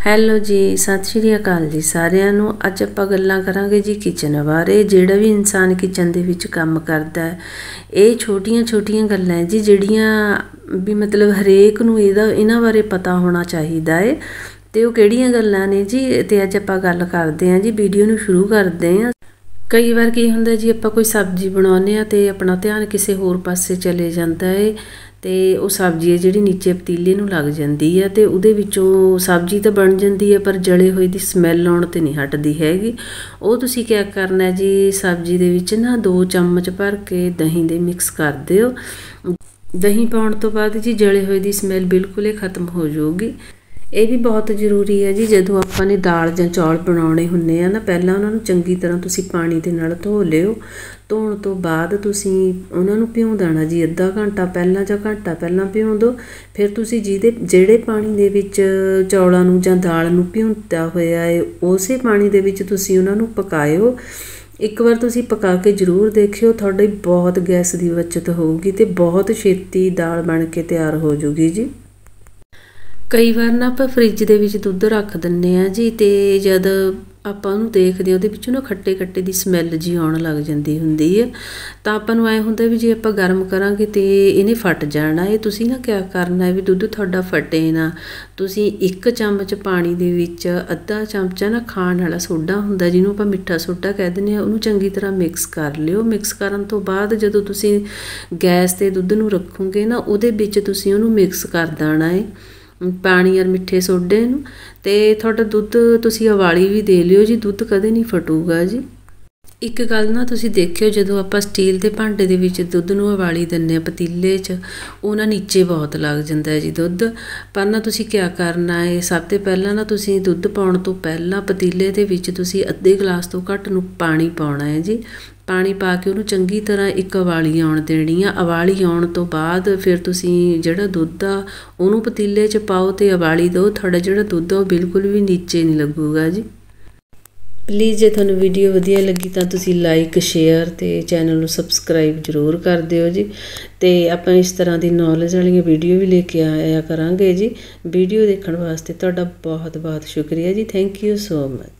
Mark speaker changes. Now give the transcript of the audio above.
Speaker 1: Hello ਜੀ, ਸਤਿ ਸ਼੍ਰੀ ਅਕਾਲ ਜੀ ਸਾਰਿਆਂ ਨੂੰ। ਅੱਜ ਆਪਾਂ ਗੱਲਾਂ ਕਰਾਂਗੇ ਜੀ ਕਿਚਨ ਬਾਰੇ। ਜਿਹੜਾ ਵੀ ਇਨਸਾਨ ਕਿਚਨ ਦੇ ਵਿੱਚ ਕੰਮ ਕਰਦਾ ਹੈ, ਇਹ ਛੋਟੀਆਂ-ਛੋਟੀਆਂ ਗੱਲਾਂ ਹੈ ਜੀ, ਜਿਹੜੀਆਂ ਵੀ ਮਤਲਬ ਹਰੇਕ ਨੂੰ ਇਹਦਾ, ਇਹਨਾਂ ਬਾਰੇ ਪਤਾ ਹੋਣਾ ਚਾਹੀਦਾ ਹੈ। ਤੇ ਉਹ ਕਿਹੜੀਆਂ ਗੱਲਾਂ ਨੇ ਜੀ? ਤੇ ਅੱਜ ਆਪਾਂ ਗੱਲ ਕਰਦੇ ਹਾਂ ਜੀ ਵੀਡੀਓ ਨੂੰ ਸ਼ੁਰੂ ਕਰਦੇ ਹਾਂ। ਕਈ ਵਾਰ ਕੀ ਹੁੰਦਾ ਜੀ, ਆਪਾਂ ਕੋਈ ਸਬਜ਼ੀ ਬਣਾਉਂਦੇ ਆ ਤੇ ਆਪਣਾ ਧਿਆਨ ਕਿਸੇ ਹੋਰ ਪਾਸੇ ਚਲੇ ਜਾਂਦਾ ਹੈ ਤੇ ਉਹ ਸਬਜ਼ੀ ਹੈ ਜਿਹੜੀ ਨੀਚੇ ਪਤੀਲੇ ਨੂੰ ਲੱਗ ਜਾਂਦੀ ਹੈ ਤੇ ਉਹਦੇ ਵਿੱਚੋਂ ਸਬਜ਼ੀ ਤਾਂ ਬਣ ਜਾਂਦੀ ਹੈ, ਪਰ ਜਲੇ ਹੋਏ ਦੀ ਸਮੈਲ ਆਉਣ ਤੇ ਨਹੀਂ ਹਟਦੀ ਹੈਗੀ। ਉਹ ਤੁਸੀਂ ਕੀ ਕਰਨਾ ਹੈ ਜੀ, ਸਬਜ਼ੀ ਦੇ ਵਿੱਚ ਨਾ 2 ਚਮਚ ਭਰ ਕੇ ਦਹੀਂ ਦੇ ਮਿਕਸ ਕਰ ਦਿਓ। ਦਹੀਂ ਪਾਉਣ ਤੋਂ ਬਾਅਦ ਜੀ ਜਲੇ ਹੋਏ ਦੀ ਸਮੈਲ ਬਿਲਕੁਲ ਹੀ ਖਤਮ ਹੋ ਜਾਊਗੀ। ਇਹ ਵੀ ਬਹੁਤ ਜ਼ਰੂਰੀ ਹੈ ਜੀ, ਜਦੋਂ ਆਪਾਂ ਨੇ ਦਾਲ ਜਾਂ ਚੌਲ ਬਣਾਉਣੇ ਹੁੰਨੇ ਆ ਨਾ, ਪਹਿਲਾਂ ਉਹਨਾਂ ਨੂੰ ਚੰਗੀ ਤਰ੍ਹਾਂ ਤੁਸੀਂ ਪਾਣੀ ਦੇ ਨਾਲ ਧੋ ਲਿਓ। ਧੋਣ ਤੋਂ ਬਾਅਦ ਤੁਸੀਂ ਉਹਨਾਂ ਨੂੰ ਭਿਉਂ ਦੇਣਾ ਜੀ, ਅੱਧਾ ਘੰਟਾ ਪਹਿਲਾਂ ਜਾਂ ਘੰਟਾ ਪਹਿਲਾਂ ਭਿਉਂ ਦਿਓ ਫਿਰ ਤੁਸੀਂ ਜਿਹਦੇ, ਜਿਹੜੇ ਪਾਣੀ ਦੇ ਵਿੱਚ ਚੌਲਾਂ ਨੂੰ ਜਾਂ ਦਾਲ ਨੂੰ ਭਿਉਂਤਾ ਹੋਇਆ ਹੈ ਉਸੇ ਪਾਣੀ ਦੇ ਵਿੱਚ ਤੁਸੀਂ ਉਹਨਾਂ ਨੂੰ ਪਕਾਇਓ। ਇੱਕ ਵਾਰ ਤੁਸੀਂ ਪਕਾ ਕੇ ਜ਼ਰੂਰ ਦੇਖਿਓ, ਤੁਹਾਡੀ ਬਹੁਤ ਗੈਸ ਦੀ ਬਚਤ ਹੋਊਗੀ ਤੇ ਬਹੁਤ ਛੇਤੀ ਦਾਲ ਬਣ ਕੇ ਤਿਆਰ ਹੋ ਜੂਗੀ ਜੀ। ਕਈ ਵਾਰ ਨਾ ਆਪਾਂ ਫ੍ਰਿਜ ਦੇ ਵਿੱਚ ਦੁੱਧ ਰੱਖ ਦਿੰਨੇ ਆ ਜੀ ਤੇ ਜਦ ਆਪਾਂ ਉਹਨੂੰ ਦੇਖਦੇ ਉਹਦੇ ਵਿੱਚੋਂ ਨਾ ਖੱਟੇ ਖੱਟੇ ਦੀ ਸਮੈਲ ਜੀ ਆਉਣ ਲੱਗ ਜਾਂਦੀ ਹੁੰਦੀ ਹੈ। ਤਾਂ ਆਪਾਂ ਨੂੰ ਐ ਹੁੰਦਾ ਵੀ ਜੇ ਆਪਾਂ ਗਰਮ ਕਰਾਂਗੇ ਤੇ ਇਹਨੇ ਫਟ ਜਾਣਾ। ਇਹ ਤੁਸੀਂ ਨਾ ਕਿਆ ਕਰਨਾ ਹੈ ਵੀ ਦੁੱਧ ਤੁਹਾਡਾ ਫਟੇ ਨਾ। ਤੁਸੀਂ ਇੱਕ ਚਮਚ ਪਾਣੀ ਦੇ ਵਿੱਚ ਅੱਧਾ ਚਮਚਾ ਨਾ ਖਾਣ ਵਾਲਾ ਸੋਡਾ ਹੁੰਦਾ ਜਿਹਨੂੰ ਆਪਾਂ ਮਿੱਠਾ ਸੋਡਾ ਕਹਿ ਦਿੰਦੇ ਆ ਉਹਨੂੰ ਚੰਗੀ ਤਰ੍ਹਾਂ ਮਿਕਸ ਕਰ ਲਿਓ। ਮਿਕਸ ਕਰਨ ਤੋਂ ਬਾਅਦ ਜਦੋਂ ਤੁਸੀਂ ਗੈਸ ਤੇ ਦੁੱਧ ਨੂੰ ਰੱਖੋਗੇ ਨਾ, ਉਹਦੇ ਵਿੱਚ ਤੁਸੀਂ ਉਹਨੂੰ ਮਿਕਸ ਕਰ ਦੇਣਾ ਹੈ। ਪਾਣੀ ਔਰ ਮਿੱਠੇ ਸੋਡੇ ਨੂੰ। ਅਤੇ ਤੁਹਾਡਾ ਦੁੱਧ ਤੁਸੀਂ ਉਬਾਲੀ ਵੀ ਦੇ ਲਿਓ ਜੀ, ਦੁੱਧ ਕਦੇ ਨਹੀਂ ਫਟੂਗਾ ਜੀ। ਇੱਕ ਗੱਲ ਨਾ ਤੁਸੀਂ ਦੇਖਿਓ, ਜਦੋਂ ਆਪਾਂ ਸਟੀਲ ਦੇ ਭਾਂਡੇ ਦੇ ਵਿੱਚ ਦੁੱਧ ਨੂੰ ਉਬਾਲੀ ਦਿੰਨੇ ਆ ਪਤੀਲੇ 'ਚ, ਉਹ ਨਾ ਨੀਚੇ ਬਹੁਤ ਲੱਗ ਜਾਂਦਾ ਹੈ ਜੀ ਦੁੱਧ। ਪਰ ਨਾ ਤੁਸੀਂ ਕੀ ਕਰਨਾ ਹੈ, ਸਭ ਤੋਂ ਪਹਿਲਾਂ ਨਾ ਤੁਸੀਂ ਦੁੱਧ ਪਾਉਣ ਤੋਂ ਪਹਿਲਾਂ ਪਤੀਲੇ ਦੇ ਵਿੱਚ ਤੁਸੀਂ ਅੱਧੇ ਗਲਾਸ ਤੋਂ ਘੱਟ ਨੂੰ ਪਾਣੀ ਪਾਉਣਾ ਹੈ ਜੀ। ਪਾਣੀ ਪਾ ਕੇ ਉਹਨੂੰ ਚੰਗੀ ਤਰ੍ਹਾਂ ਇੱਕ ਉਬਾਲੀ ਆਉਣ ਦੇਣੀ ਆ। ਉਬਾਲੀ ਆਉਣ ਤੋਂ ਬਾਅਦ ਫਿਰ ਤੁਸੀਂ ਜਿਹੜਾ ਦੁੱਧ ਆ, ਉਹਨੂੰ ਪਤੀਲੇ 'ਚ ਪਾਓ ਤੇ ਉਬਾਲੀ ਦਿਓ। ਤੁਹਾਡਾ ਜਿਹੜਾ ਦੁੱਧ ਆ, ਉਹ ਬਿਲਕੁਲ ਵੀ ਨੀਚੇ ਨਹੀਂ ਲੱਗੂਗਾ ਜੀ। ਪਲੀਜ਼ ਜੇ ਤੁਹਾਨੂੰ ਵੀਡੀਓ ਵਧੀਆ ਲੱਗੀ ਤਾਂ ਤੁਸੀਂ ਲਾਈਕ ਸ਼ੇਅਰ ਤੇ ਚੈਨਲ ਨੂੰ ਸਬਸਕ੍ਰਾਈਬ ਜ਼ਰੂਰ ਕਰ ਦਿਓ ਜੀ। ਤੇ ਆਪਾਂ ਇਸ ਤਰ੍ਹਾਂ ਦੀ ਨੌਲੇਜ ਵਾਲੀਆਂ ਵੀਡੀਓ ਵੀ ਲੈ ਕੇ ਆਇਆ ਕਰਾਂਗੇ ਜੀ। ਵੀਡੀਓ ਦੇਖਣ ਵਾਸਤੇ ਤੁਹਾਡਾ ਬਹੁਤ ਬਹੁਤ ਸ਼ੁਕਰੀਆ ਜੀ। Thank you so much